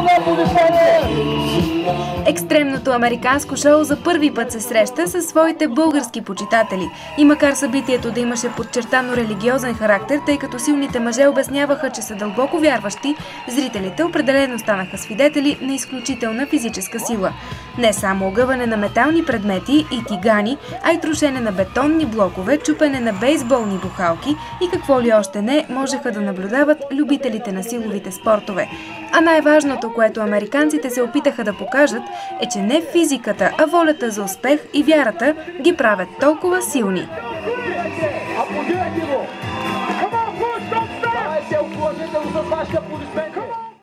Liverpool bu düşmanı. Българското американско шоу за първи път се среща със своите български почитатели. И макар събитието да имаше подчертано религиозен характер, тъй като силните мъже обясняваха, че са дълбоко вярващи, зрителите определено станаха свидетели на изключителна физическа сила. Не само огъване на метални предмети и тигани, а и трошене на бетонни блокове, чупене на бейсболни бухалки и какво ли още не можеха да наблюдават любителите на силовите спортове. А най-важното, което американците се опитаха да покажат, е, че не физиката, а волята за успех и вярата ги правят толкова силни. Давайте,